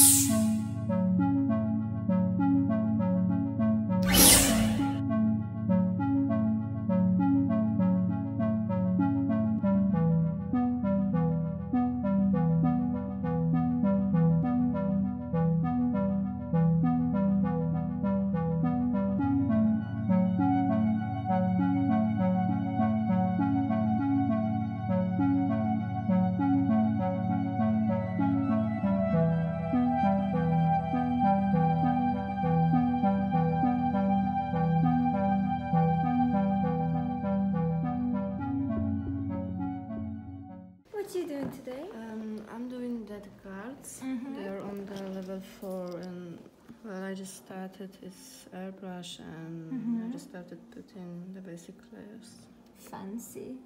Peace. What you doing today? Um, I'm doing dead cards. Mhm. They're on the level four, and well, I just started this airbrush, and I Mhm. just started putting the basic layers. Fancy.